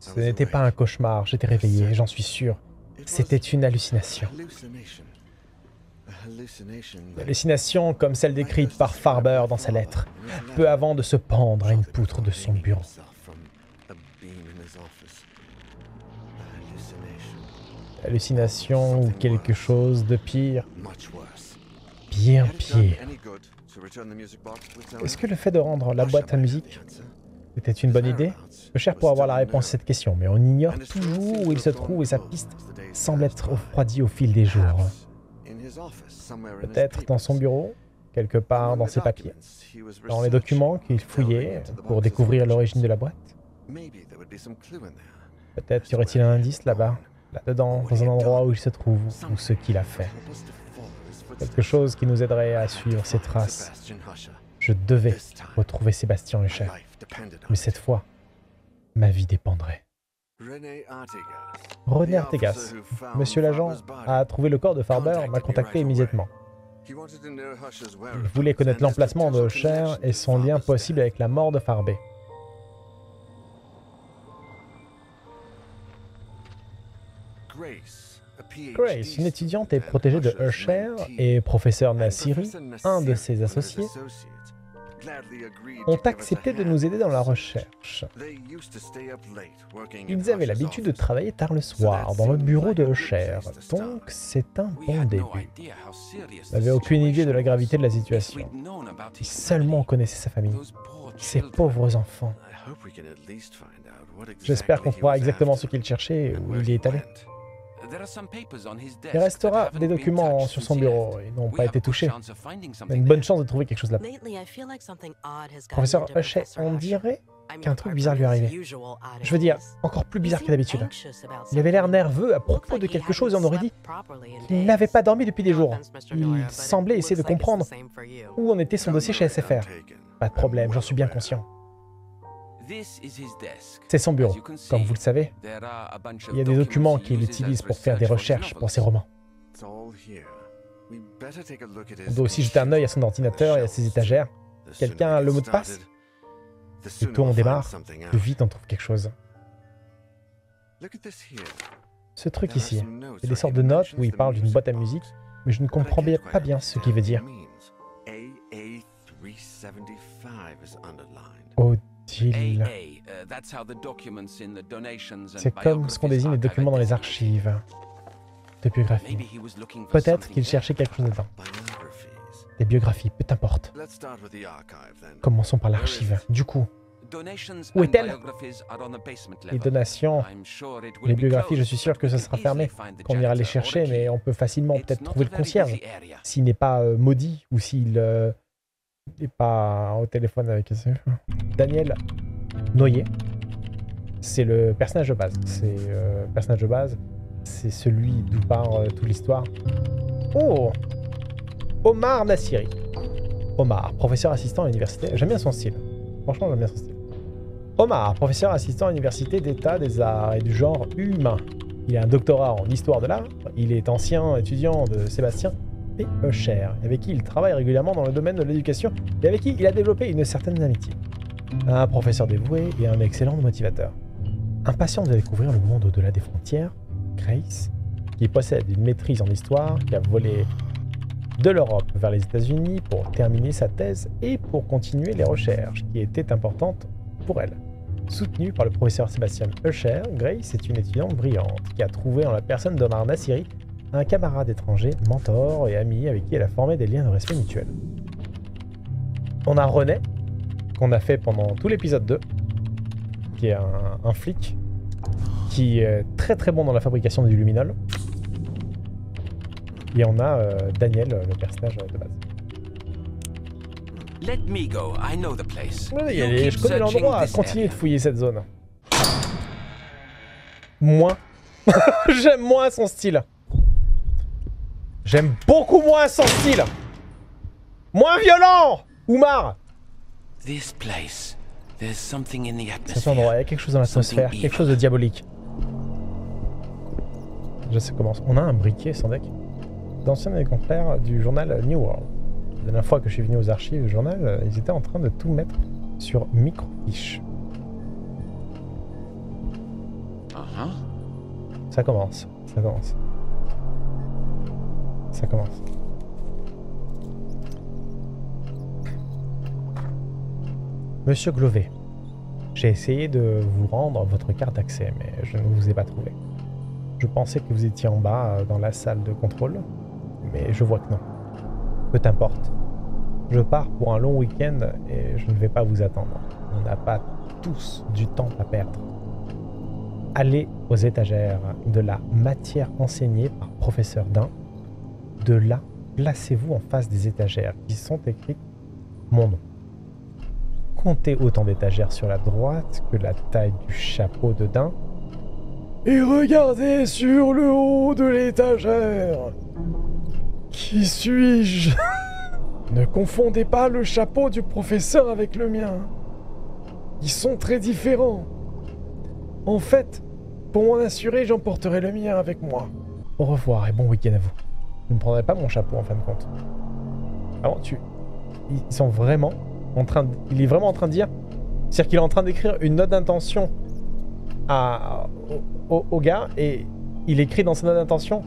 Ce n'était pas un cauchemar, j'étais réveillé, j'en suis sûr. C'était une hallucination. Une hallucination comme celle décrite par Farber dans sa lettre, peu avant de se pendre à une poutre de son bureau. Hallucination. Ou quelque chose de pire. Bien pire. Est-ce que le fait de rendre la boîte à musique était une bonne idée Peu cher pour avoir la réponse à cette question, mais on ignore toujours où il se trouve et sa piste semble être refroidie au fil des jours. Peut-être dans son bureau, quelque part dans ses papiers, dans les documents qu'il fouillait pour découvrir l'origine de la boîte. Peut-être y aurait-il un indice là-bas, là-dedans, dans un endroit où il se trouve, ou ce qu'il a fait. Quelque chose qui nous aiderait à suivre ses traces. Je devais retrouver Sébastien Hucher. Mais cette fois, ma vie dépendrait. René Artegas, monsieur l'agent, a trouvé le corps de Farber, m'a contacté immédiatement. Il voulait connaître l'emplacement de Usher et son lien possible avec la mort de Farber. Grace, une étudiante et protégée de Usher, et professeur Nassiri, un de ses associés, ont accepté de nous aider dans la recherche. Ils avaient l'habitude de travailler tard le soir dans le bureau de Usher, donc c'est un bon début. On n'avait aucune idée de la gravité de la situation. Si seulement on connaissait sa famille, ces pauvres enfants. J'espère qu'on trouvera exactement ce qu'il cherchait et où il est allé. Il restera des documents sur son bureau. Ils n'ont pas été touchés. On a une bonne chance de trouver quelque chose là. Professeur Hochet, on dirait qu'un truc bizarre lui est arrivé. Je veux dire, encore plus bizarre que d'habitude. Il avait l'air nerveux à propos de quelque chose et on aurait dit qu'il n'avait pas dormi depuis des jours. Il semblait essayer de comprendre où en était son dossier chez SFR. Pas de problème, j'en suis bien conscient. C'est son bureau. Comme vous le savez, il y a des documents qu'il utilise pour faire des recherches pour ses romans. On doit aussi jeter un œil à son ordinateur et à ses étagères. Quelqu'un a le mot de passe Plus tôt on démarre, plus vite on trouve quelque chose. Ce truc ici, c'est des sortes de notes où il parle d'une boîte à musique, mais je ne comprends pas bien ce qu'il veut dire. Oh Uh, C'est comme ce qu'on désigne les documents dans les archives de biographie. Peut-être qu'il cherchait quelque chose dedans. Des biographies, peu importe. Commençons par l'archive. Du coup, où est-elle? Les donations, les biographies, je suis sûr que ce sera fermé. On ira les chercher, mais on peut facilement peut-être trouver le concierge. S'il n'est pas euh, maudit ou s'il euh, n'est pas au téléphone avec Daniel Noyer. C'est le personnage de base. C'est euh, personnage de base. C'est celui d'où part euh, toute l'histoire. Oh Omar Nassiri. Omar, professeur assistant à l'université. J'aime bien son style. Franchement, j'aime bien son style. Omar, professeur assistant à l'université d'État des arts et du genre humain. Il a un doctorat en histoire de l'art. Il est ancien étudiant de Sébastien et Usher, avec qui il travaille régulièrement dans le domaine de l'éducation et avec qui il a développé une certaine amitié un professeur dévoué et un excellent motivateur. Impatient de découvrir le monde au-delà des frontières, Grace, qui possède une maîtrise en histoire, qui a volé de l'Europe vers les États-Unis pour terminer sa thèse et pour continuer les recherches qui étaient importantes pour elle. Soutenue par le professeur Sébastien Usher, Grace est une étudiante brillante qui a trouvé en la personne d'Omar Nassiri un camarade étranger, mentor et ami avec qui elle a formé des liens de respect mutuel. On a René, qu'on a fait pendant tout l'épisode 2, qui est un, flic, qui est très très bon dans la fabrication du luminol. Et on a euh, Daniel, le personnage de base. Let me go. I know the place. je connais l'endroit. Continuez de fouiller cette zone. Moins. J'aime moins son style. J'aime beaucoup moins son style. Moins violent. Oumar. Cet endroit, il y a quelque chose dans l'atmosphère, quelque chose de diabolique. Je sais comment. On a un briquet sans deck. D'anciens exemplaires du journal New World. La dernière fois que je suis venu aux archives du journal, ils étaient en train de tout mettre sur microfiche. Ça commence, ça commence. Ça commence. Monsieur Glovet, j'ai essayé de vous rendre votre carte d'accès, mais je ne vous ai pas trouvé. Je pensais que vous étiez en bas dans la salle de contrôle, mais je vois que non. Peu importe. Je pars pour un long week-end et je ne vais pas vous attendre. On n'a pas tous du temps à perdre. Allez aux étagères de la matière enseignée par professeur Dain. De là, placez-vous en face des étagères qui sont écrites mon nom. Comptez autant d'étagères sur la droite que la taille du chapeau de Dain. Et regardez sur le haut de l'étagère. Qui suis-je? Ne confondez pas le chapeau du professeur avec le mien. Ils sont très différents. En fait, pour m'en assurer, j'emporterai le mien avec moi. Au revoir et bon week-end à vous. Je ne prendrai pas mon chapeau en fin de compte. Ah bon, tu... Ils sont vraiment en train de... Il est vraiment en train de dire... C'est-à-dire qu'il est en train d'écrire une note d'intention à... Au, gars et il écrit dans sa note d'intention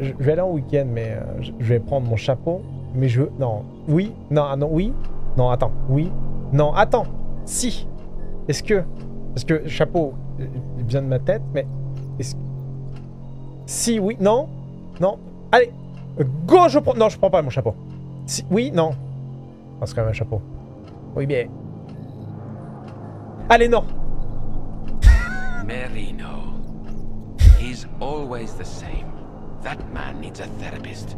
je, vais aller en week-end, mais euh, je, vais prendre mon chapeau. Mais je veux... Non. Oui. Non, ah non. Oui. Non, attends. Oui. Non, attends. Si. Est-ce que... Parce que chapeau vient de ma tête, mais... Est-ce... Si, oui. Non. Non. Allez. Go, je prends... Non, je prends pas mon chapeau. Si, oui, non. Oh, c'est quand même un chapeau. Oui, bien. Allez, non. Merino. He's always the same. That man needs a therapist.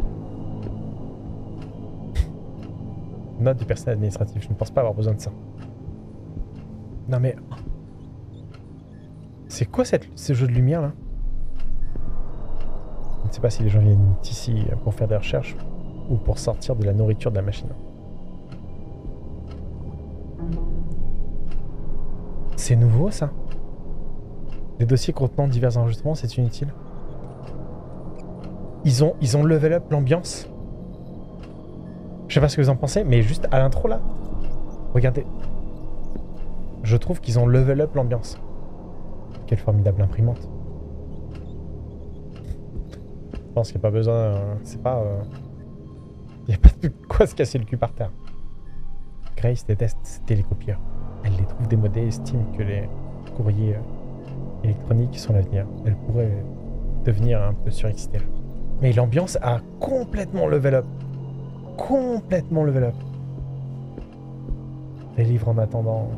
Note du personnel administratif. Je ne pense pas avoir besoin de ça. Non mais... C'est quoi cette, ce jeu de lumière là? Ne sais pas si les gens viennent ici pour faire des recherches ou pour sortir de la nourriture de la machine. C'est nouveau ça? Les dossiers contenant divers enregistrements, c'est inutile? Ils ont, ils ont level up l'ambiance? Je sais pas ce que vous en pensez, mais juste à l'intro là. Regardez. Je trouve qu'ils ont level up l'ambiance. Quelle formidable imprimante. Je pense qu'il n'y a pas besoin. Euh, c'est pas. Il n'y a pas de quoi se casser le cul par terre. Grace déteste ces télécopieurs. Elle les trouve démodés et estime que les courriers euh, électroniques sont l'avenir. Elle pourrait devenir un peu surexcitée. Mais l'ambiance a complètement level up. Complètement level up. Les livres en attendant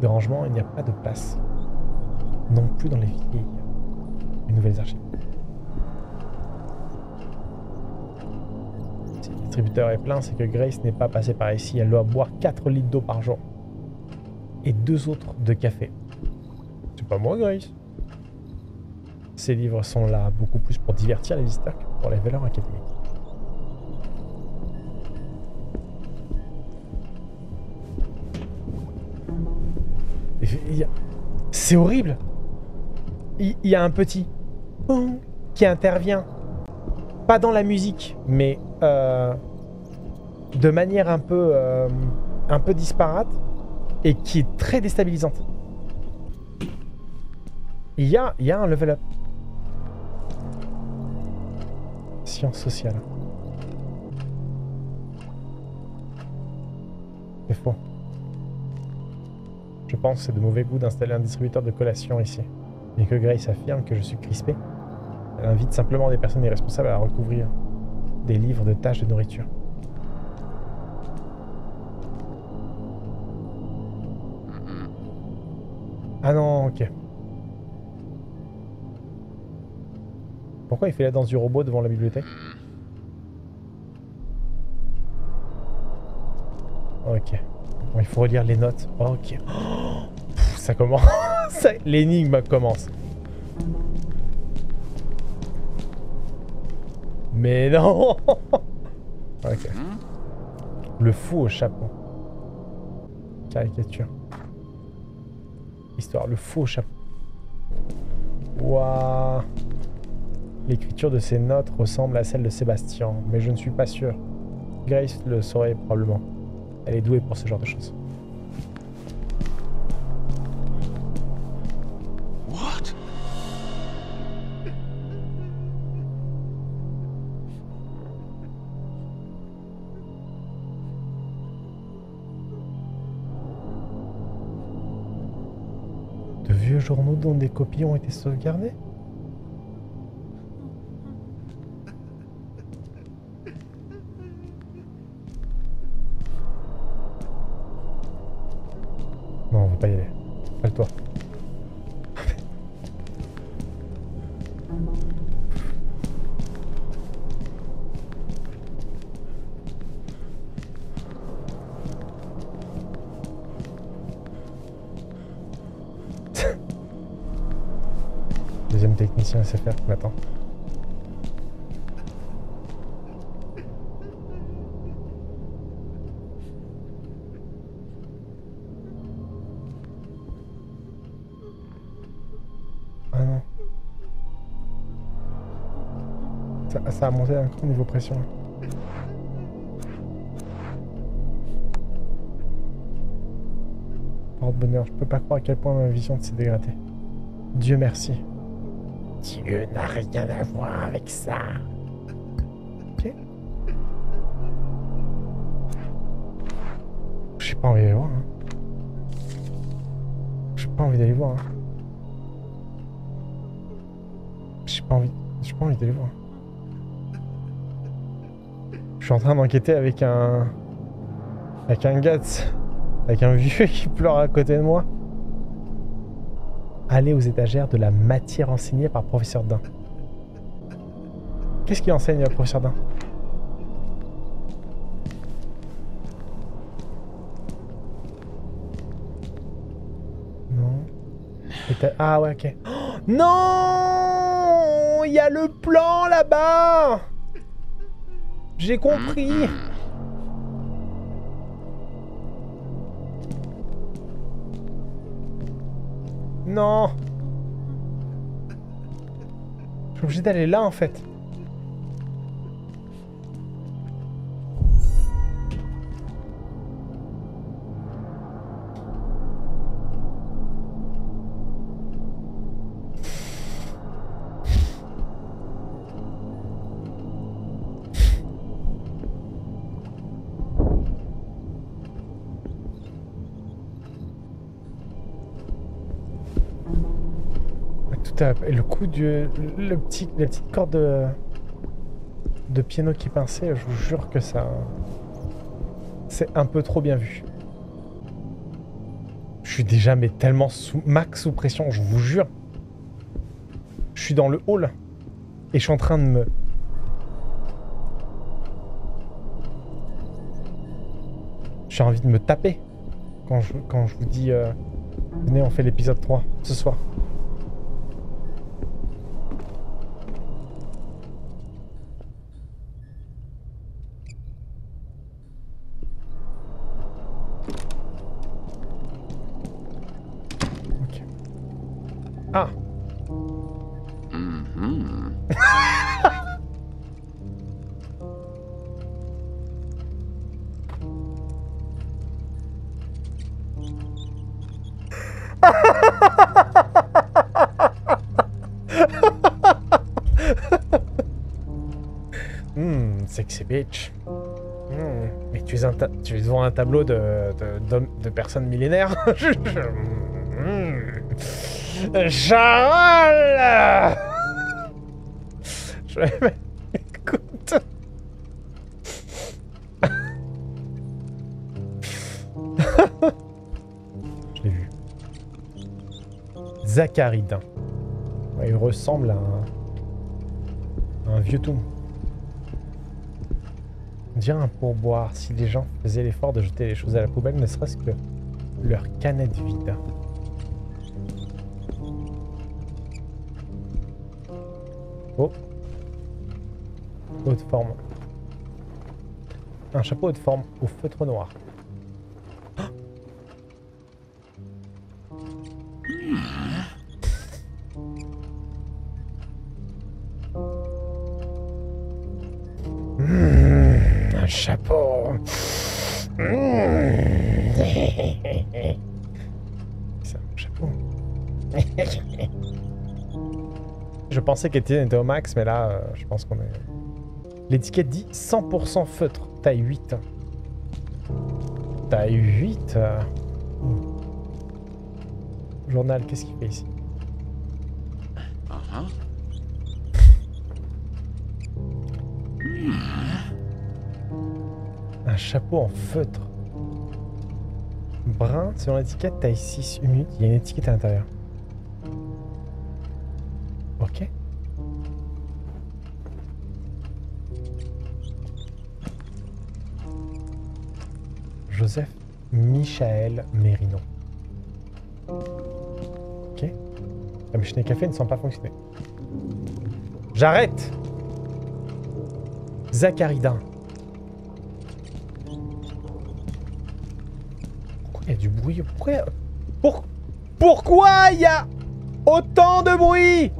de rangement, il n'y a pas de place. Non plus dans les vieilles. Les nouvelles archives. Le distributeur est plein, c'est que Grace n'est pas passée par ici. Elle doit boire 4 litres d'eau par jour. Et deux autres de café. C'est pas moi, Grace. Ces livres sont là beaucoup plus pour divertir les visiteurs que pour les valeurs académiques. C'est horrible. Il y a un petit qui intervient, pas dans la musique, mais euh, de manière un peu, euh, un peu disparate et qui est très déstabilisante. Il y a, y a un level up. sociale. C'est faux. Je pense que c'est de mauvais goût d'installer un distributeur de collation ici. Et que Grace affirme que je suis crispé. Elle invite simplement des personnes irresponsables à recouvrir des livres de tâches de nourriture. Ah non, ok. Pourquoi il fait la danse du robot devant la bibliothèque Ok. il faut relire les notes. Ok. ça commence. L'énigme commence. Mais non Ok. Le fou au chapeau. Caricature. Histoire, le fou au chapeau. Waouh L'écriture de ces notes ressemble à celle de Sébastien, mais je ne suis pas sûr. Grace le saurait probablement. Elle est douée pour ce genre de choses. Dont des copies ont été sauvegardées Deuxième technicien SFR qui m'attend. Ah non. Ça, a monté un coup niveau pression. Porte-bonheur, je peux pas croire à quel point ma vision s'est dégradée. Dieu merci. Dieu n'a rien à voir avec ça. Ok. J'ai pas envie d'aller voir. Hein. J'ai pas envie d'aller voir. Hein. J'ai pas envie. J'ai pas envie d'aller voir. Je suis en train d'enquêter avec un. Avec un gars. Avec un vieux qui pleure à côté de moi. Aller aux étagères de la matière enseignée par professeur Dain. Qu'est-ce qu'il enseigne, professeur Dain? Non. Ah ouais, ok. non Il y a le plan là-bas J'ai compris Non Je suis obligé d'aller là en fait. Et le coup du... Le petit, la petite corde de, de piano qui pinçait, je vous jure que ça... C'est un peu trop bien vu. Je suis déjà mais tellement sous, max sous pression, je vous jure. Je suis dans le hall et je suis en train de me... J'ai envie de me taper quand je, quand je vous dis... Euh, venez, on fait l'épisode 3 ce soir. Ah. Hmm, sexy bitch. Hmm, mais tu es, un tu es devant un tableau de, de, de personnes millénaires hmm. Charles Je vais... Je l'ai vu. Zacharide. il ressemble à un, vieux tout. Dirait un pourboire si les gens faisaient l'effort de jeter les choses à la poubelle, ne serait-ce que leur canette vide. Oh. Haute forme. Un chapeau haute forme au feutre noir. Mmh, un chapeau. Mmh. C'est un chapeau. Je pensais qu'Etienne était au max, mais là, euh, je pense qu'on est... L'étiquette dit 100% feutre, taille 8. Taille 8 euh. Journal, qu'est-ce qu'il fait ici? Un chapeau en feutre. Brun, selon l'étiquette, taille 6, humide. Il y a une étiquette à l'intérieur. Michael Mérino. Ok. La machine à café ne semble pas fonctionner. J'arrête Zacharidin. Pourquoi il y a du bruit? Pourquoi? Pour... Pourquoi il y a autant de bruit?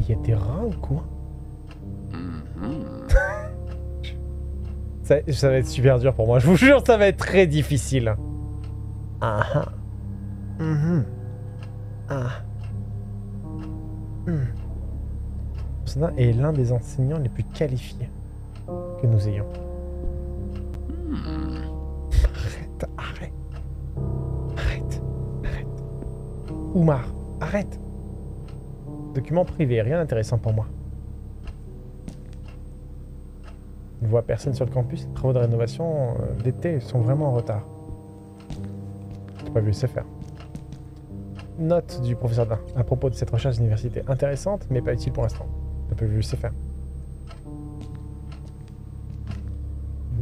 Et il y a des rats ou quoi ça, ça va être super dur pour moi, je vous jure, ça va être très difficile. Ah ah. Mhm. Ah. Cela est l'un des enseignants les plus qualifiés que nous ayons. Arrête, arrête. Arrête, arrête. Oumar, arrête. Document privé, rien d'intéressant pour moi. Ne voit personne sur le campus. Les travaux de rénovation euh, d'été sont vraiment en retard. J'ai pas vu le faire. Note du professeur Dain à propos de cette recherche d'université. Intéressante, mais pas utile pour l'instant. T'as pas vu le faire.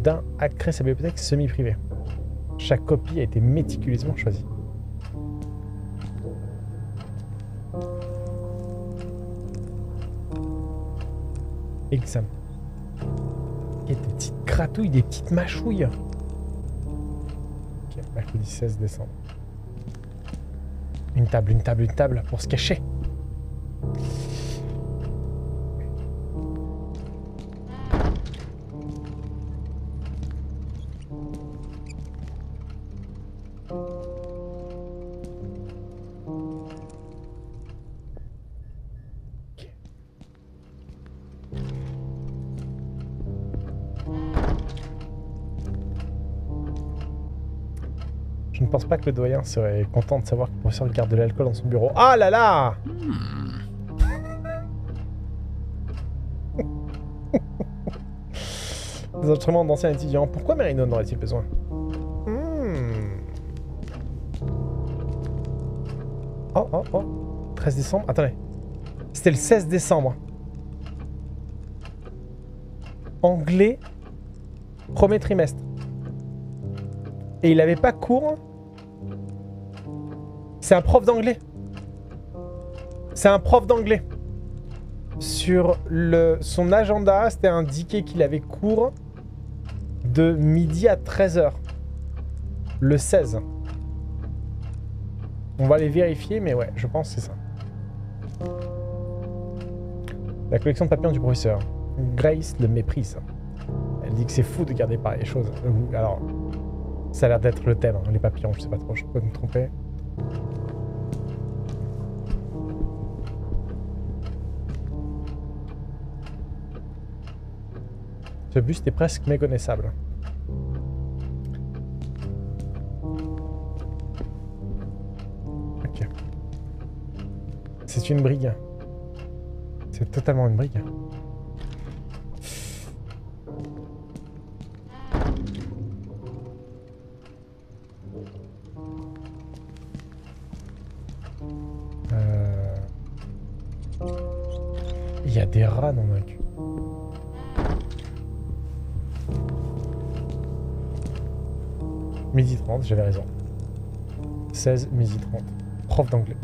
Dain a créé sa bibliothèque semi-privée. Chaque copie a été méticuleusement choisie. Exam. Il y a des petites gratouilles, des petites mâchouilles. Ok, mercredi 16 décembre. Une table, une table, une table pour se cacher. Ne pense pas que le doyen serait content de savoir que le professeur garde de l'alcool dans son bureau. Ah là là Des instruments d'anciens étudiants. Pourquoi Merino en aurait-il besoin? Hmm. Oh, oh, oh. 13 décembre. Attendez. C'était le 16 décembre. Anglais. Premier trimestre. Et il avait pas cours c'est un prof d'anglais. C'est un prof d'anglais. Sur le, son agenda, c'était indiqué qu'il avait cours de midi à 13h. Le 16. On va les vérifier, mais ouais, je pense que c'est ça. La collection de papillons du professeur. Grace le méprise. Elle dit que c'est fou de garder pareil choses. Alors, ça a l'air d'être le thème, hein, les papillons, je sais pas trop, je peux me tromper. Ce buste est presque méconnaissable. Ok. C'est une brigue. C'est totalement une brigue. 30, j'avais raison. 16, midi 30. Prof d'anglais.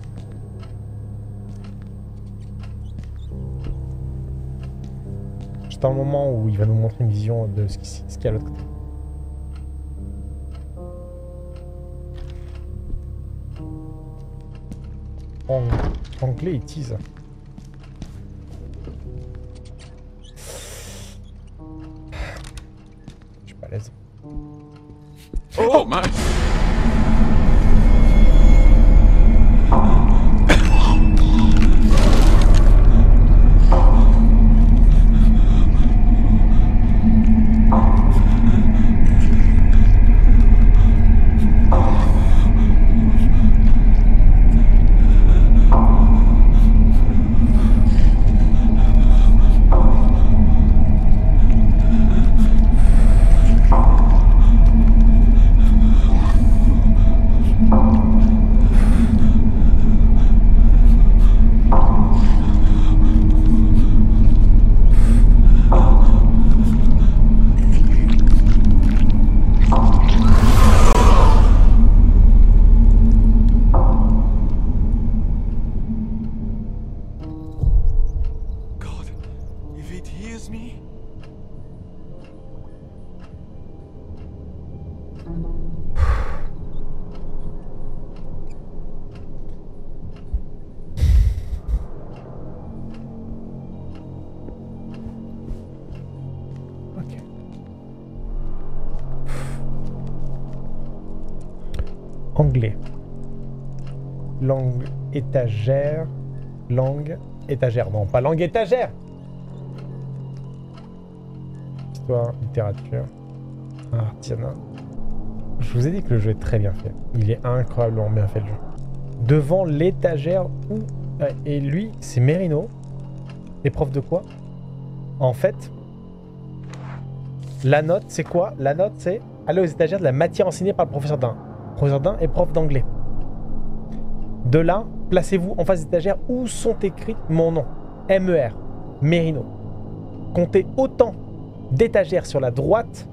Juste un moment où il va nous montrer une vision de ce qu'il y a à l'autre côté. anglais, il tease. Étagère. Langue étagère. Non, pas langue étagère Histoire, littérature. Artisanat. Je vous ai dit que le jeu est très bien fait. Il est incroyablement bien fait le jeu. Devant l'étagère où... Euh, et lui, c'est Merino. Épreuve de quoi? En fait, la note, c'est quoi? La note, c'est aller aux étagères de la matière enseignée par le professeur Dain. Professeur Dain est prof d'anglais. De là, placez-vous en face des étagères où sont écrits mon nom. MER, Merino. Comptez autant d'étagères sur la droite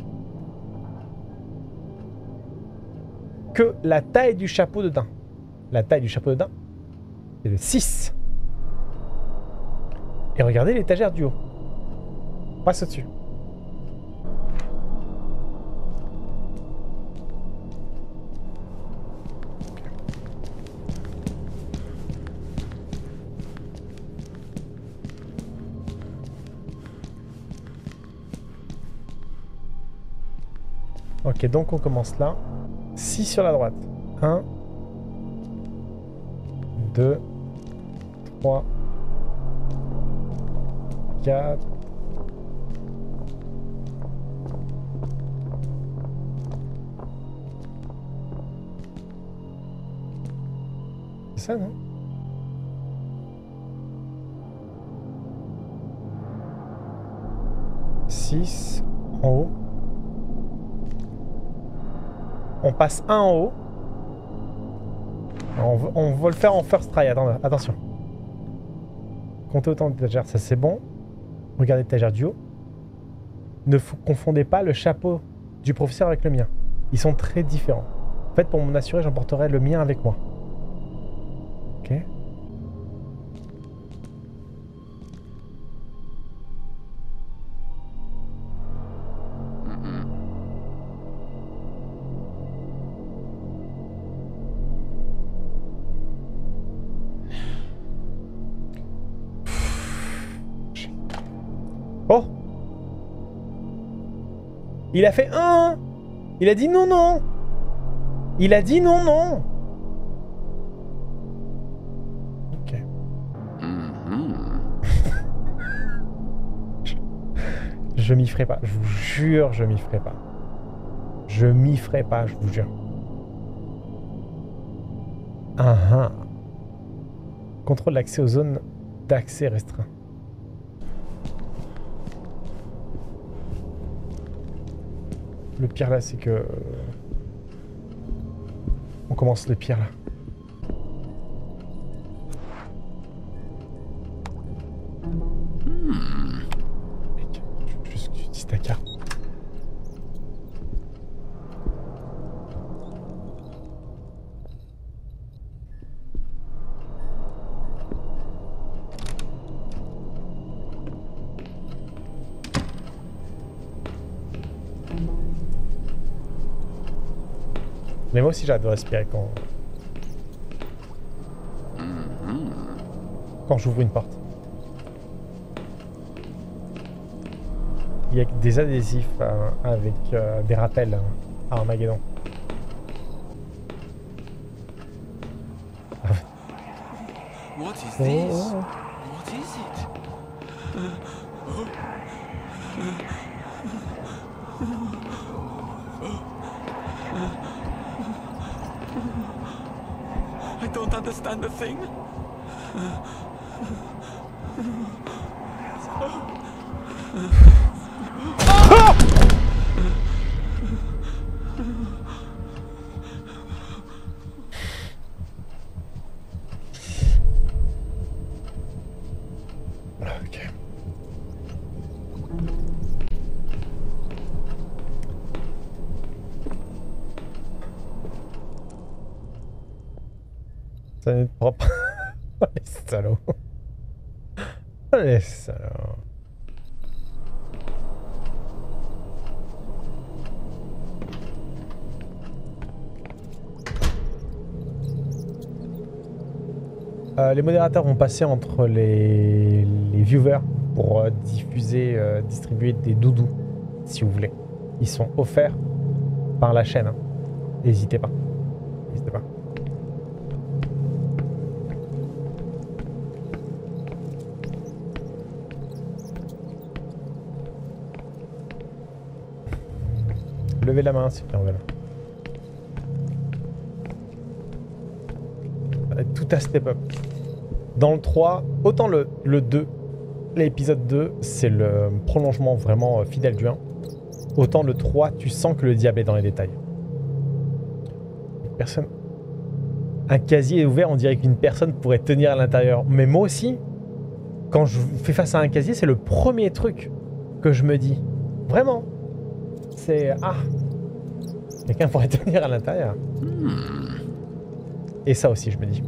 que la taille du chapeau de Dain. La taille du chapeau de Dain, c'est de 6. Et regardez l'étagère du haut. Passe au-dessus. Donc on commence là. 6 sur la droite. 1, 2, 3, 4, C'est ça, non Six en haut. On passe un en haut. On, va le faire en first try. Attention. Comptez autant d'étagères, ça c'est bon. Regardez l'étagère du haut. Ne confondez pas le chapeau du professeur avec le mien. Ils sont très différents. En fait, pour m'en assurer, j'emporterai le mien avec moi. Il a fait un Il a dit non, non Il a dit non, non Ok. je, m'y ferai pas. Je vous jure, je m'y ferai pas. Je m'y ferai pas, je vous jure. Ah ah. Contrôle l'accès aux zones d'accès restreint. Le pire là, c'est que... On commence le pire là. Aussi j'adore respirer quand... Quand j'ouvre une porte. Il y a des adhésifs euh, avec euh, des rappels hein, à Armageddon. What is this? nothing? 5 minutes propre. Oh, les salauds. Oh, les salauds. Euh, les modérateurs vont passer entre les, les viewers pour euh, diffuser, euh, distribuer des doudous, si vous voulez. Ils sont offerts par la chaîne. Hein. N'hésitez pas. La main s'il vous Tout à step up. Dans le 3, autant le, le 2, l'épisode 2, c'est le prolongement vraiment euh, fidèle du 1. Autant le 3, tu sens que le diable est dans les détails. Personne. Un casier ouvert, on dirait qu'une personne pourrait tenir à l'intérieur. Mais moi aussi, quand je fais face à un casier, c'est le premier truc que je me dis. Vraiment. C'est. Ah Quelqu'un pourrait tenir à l'intérieur. Et ça aussi, je me dis.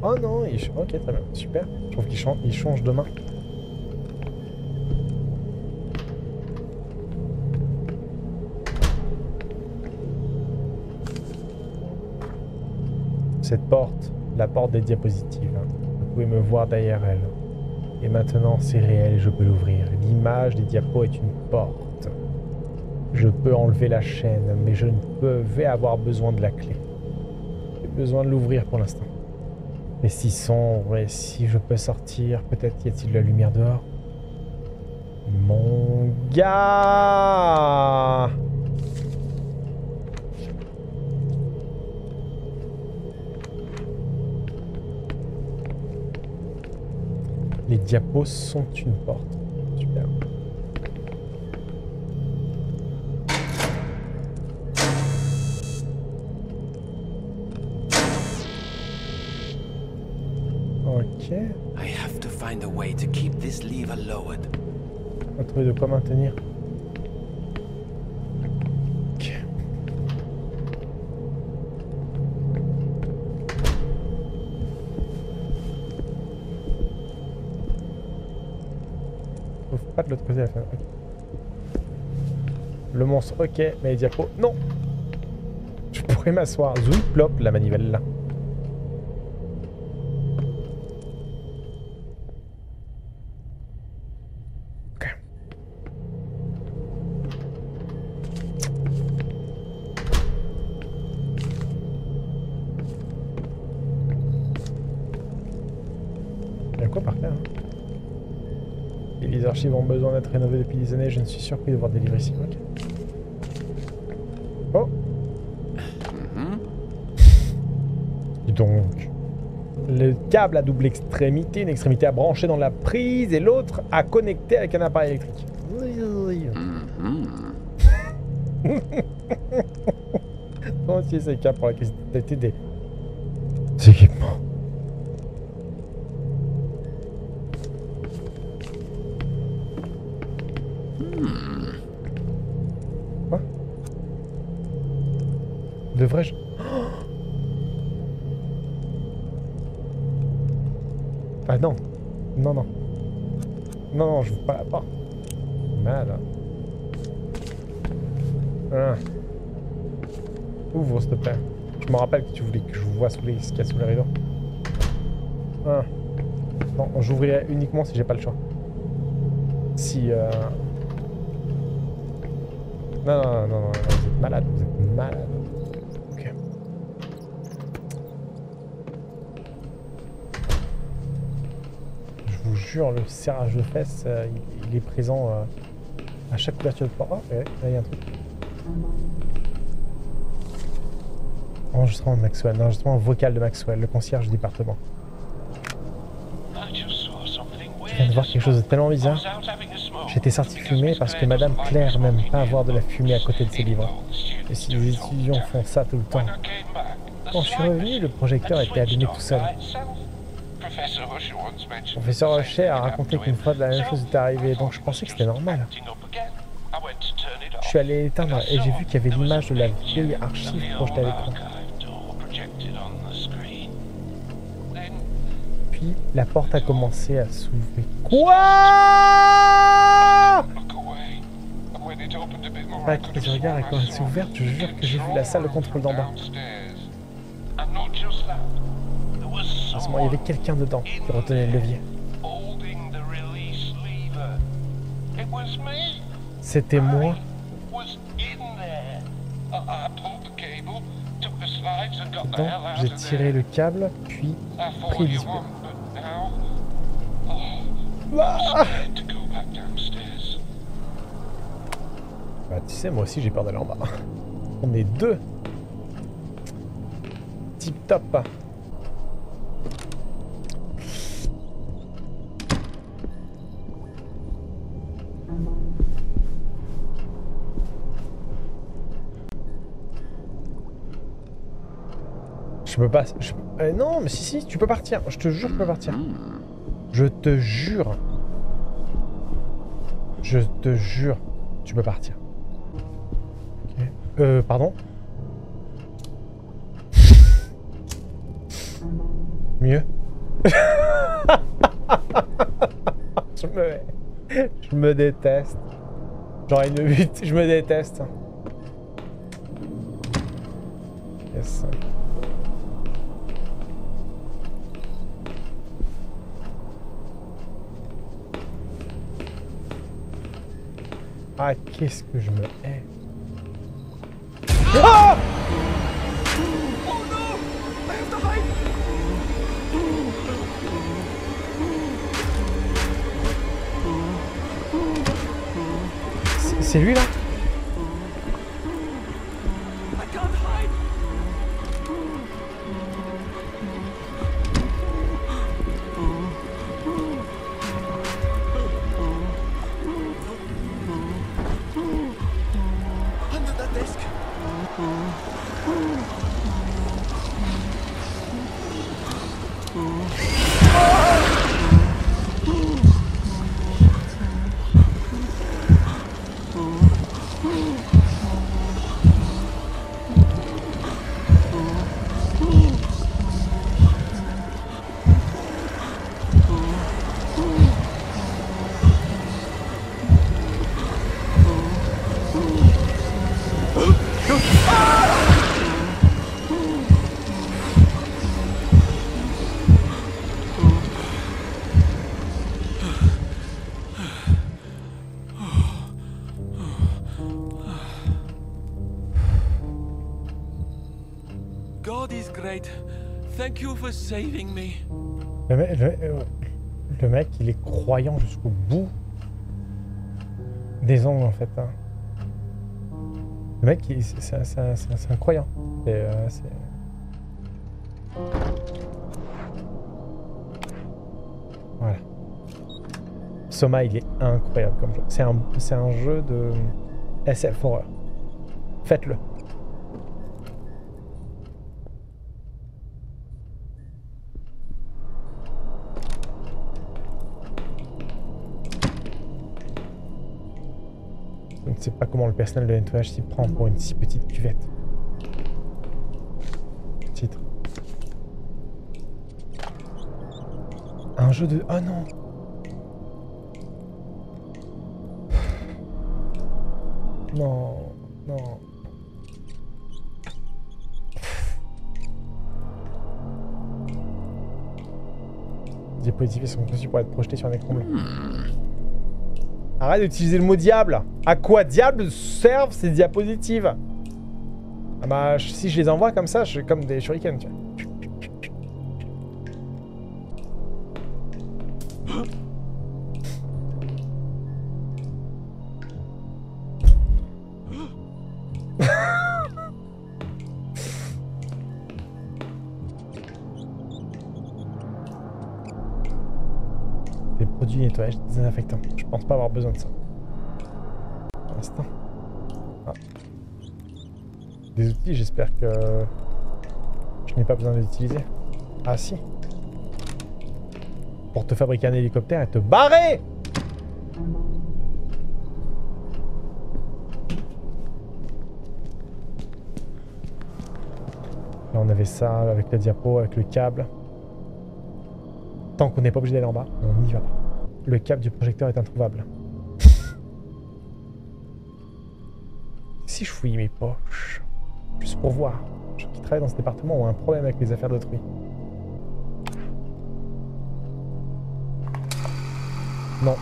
Oh non, il... ok très bien, super. Je trouve qu'il change, il change de main. Cette porte, la porte des diapositives. Hein. Vous pouvez me voir derrière elle. Et maintenant, c'est réel je peux l'ouvrir. L'image des diapos est une porte. Je peux enlever la chaîne, mais je ne vais avoir besoin de la clé. J'ai besoin de l'ouvrir pour l'instant. Et si sombre, et si je peux sortir, peut-être y a-t-il de la lumière dehors? Mon gars Les diapos sont une porte. Super. Ok. I have to find a way to keep this lever lowered. Va trouver de quoi maintenir. L'autre côté la fin. Le monstre, ok, mais les diapos, non Je pourrais m'asseoir. Zoom, plop, la manivelle là. Ok. Il y a quoi par terre hein les archives ont besoin d'être rénovées depuis des années. Je ne suis surpris de voir des livres ici. Oh Donc, le câble à double extrémité, une extrémité à brancher dans la prise et l'autre à connecter avec un appareil électrique. Comment est-ce c'est le cas pour la qualité des équipements Ah non. Non, non. Non, non, je veux pas la. Mal. Ah. Ouvre, s'il te plaît. Je me rappelle que tu voulais que je vois sous les, ce qu'il y a sous les rideaux. Ah. Non, j'ouvrirai uniquement si j'ai pas le choix. Si... Euh... Non, non, non, non, non, vous êtes malade, vous êtes malade. Le serrage de fesses, euh, il, est présent euh, à chaque ouverture de porte. Oh, là, il y a un truc. Enregistrement de Maxwell, enregistrement vocal de Maxwell, le concierge du département. Je viens de voir quelque chose de tellement bizarre. J'étais sorti fumer parce que Madame Claire n'aime pas avoir de la fumée à côté de ses livres. Et si les étudiants font ça tout le temps. Quand je suis revenu, le projecteur était allumé tout seul. Professeur Rocher a raconté qu'une fois de la même chose était arrivée, donc je pensais que c'était normal. Je suis allé l'éteindre et j'ai vu qu'il y avait l'image de la vieille archive projetée à l'écran. Puis la porte a commencé à s'ouvrir. Quoi? Pas que je regarde et quand elle s'est ouverte, je jure que j'ai vu la salle de contrôle d'en bas. Il y avait quelqu'un dedans qui retenait le levier. C'était moi. J'ai tiré le câble, puis pris le. Ah bah tu sais, moi aussi j'ai peur d'aller en bas. On est deux. Tip top. Peux pas... je- euh, non, mais si, si, tu peux partir. Je te jure, tu peux partir. Je te jure. Je te jure, tu peux partir. Euh, pardon Mieux Je me... Je me déteste. Genre une 8, je me déteste. Yes. Ah, qu'est-ce que je me hais. Ah C'est- C'est lui là Thank you for saving me. euh, le mec, il est croyant jusqu'au bout des ongles en fait. hein. Le mec, c'est c'est- c'est- c'est- c'est un croyant. Et, euh, Voilà. Soma, il est incroyable comme jeu. C'est un, un jeu de SF horreur. Faites-le. Je ne sais pas comment le personnel de nettoyage s'y prend pour une si petite cuvette. Titre. Un jeu de... Oh non Non, non. Les diapositives sont conçues pour être projetées sur un écran bleu. Arrête d'utiliser le mot diable. À quoi diable servent ces diapositives Ah bah, si je les envoie comme ça, je suis comme des shurikens, tu vois. Des produits nettoyage désinfectants. Je pense pas avoir besoin de ça. Pour l'instant. Ah. Des outils, j'espère que je n'ai pas besoin de les utiliser. Ah si. pour te fabriquer un hélicoptère et te barrer Là, on avait ça avec la diapo, avec le câble. Tant qu'on n'est pas obligé d'aller en bas, on n'y va pas. Le câble du projecteur est introuvable. si je fouille mes poches, juste pour voir, je qui travaille dans ce département ont un problème avec les affaires d'autrui. Non.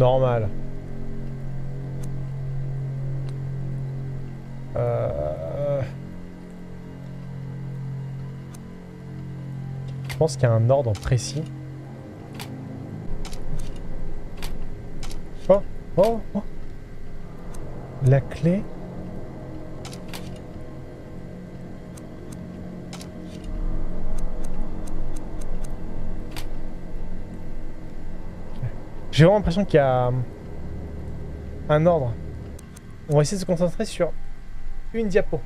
Normal. Euh... Je pense qu'il y a un ordre précis. Oh, oh, oh. La clé. J'ai vraiment l'impression qu'il y a un ordre. On va essayer de se concentrer sur une diapo.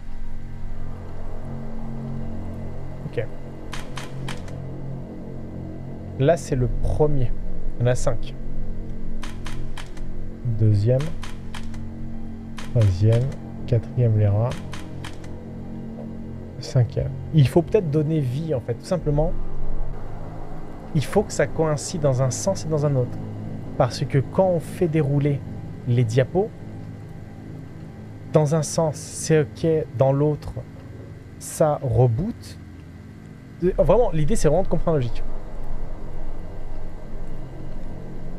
Ok. Là, c'est le premier. Il y en a cinq. Deuxième. Troisième. Quatrième, les rats. Cinquième. Il faut peut-être donner vie, en fait. Tout simplement, il faut que ça coïncide dans un sens et dans un autre. Parce que quand on fait dérouler les diapos, dans un sens, c'est OK, dans l'autre, ça reboot. Vraiment, l'idée, c'est vraiment de comprendre la logique.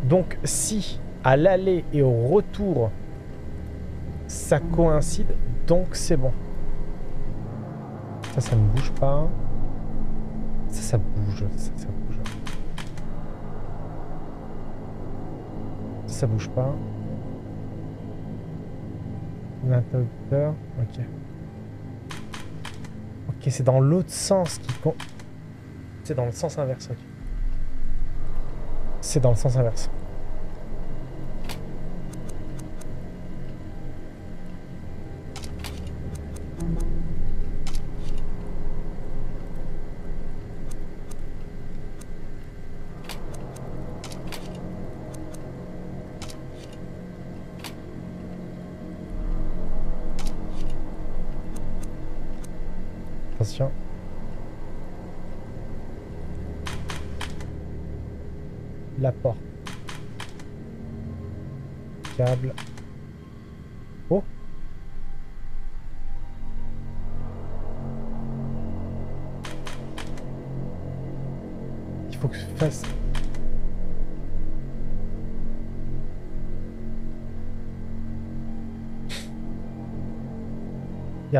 Donc, si à l'aller et au retour, ça coïncide, donc c'est bon. Ça, ça ne bouge pas. Ça, ça bouge. Ça, ça bouge. Ça, bouge pas. L'interrupteur. Ok. Ok, c'est dans l'autre sens qui compte. C'est dans le sens inverse, ok. C'est dans le sens inverse.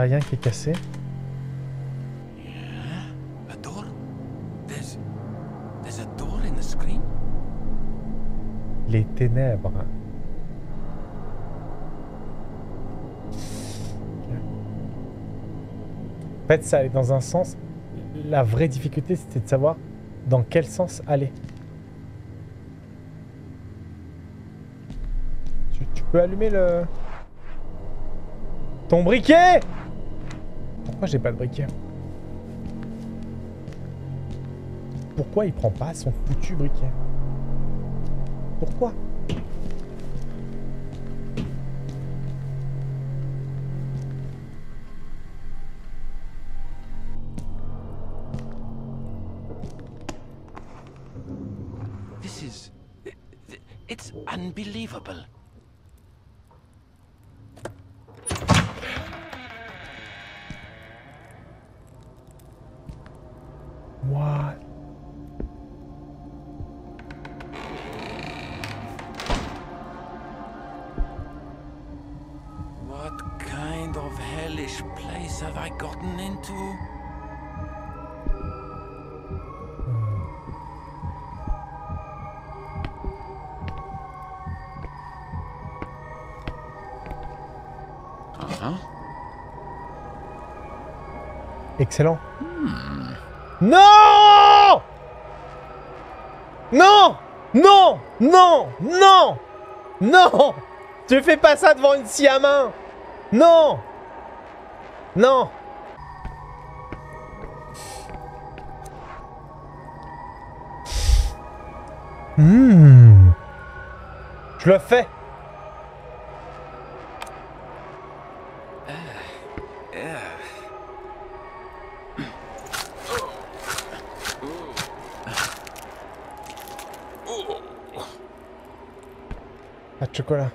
Rien qui est cassé. Les ténèbres. En fait, ça allait dans un sens. La vraie difficulté, c'était de savoir dans quel sens aller. Tu, tu peux allumer le... Ton briquet? Pourquoi j'ai pas de briquet. Pourquoi il prend pas son foutu briquet? Pourquoi? Excellent. Non! Non! Non! Non! Non! Non! Tu fais pas ça devant une scie à main. Non! Non! Hmm. Je le fais Pas de chocolat.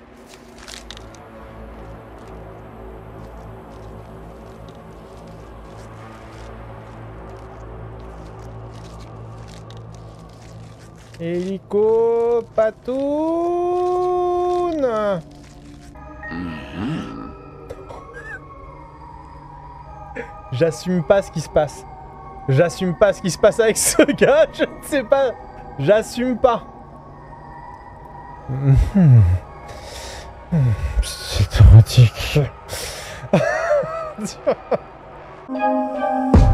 Hélico patoune J'assume pas ce qui se passe. J'assume pas ce qui se passe avec ce gars, je ne sais pas. J'assume pas. C'est dramatique.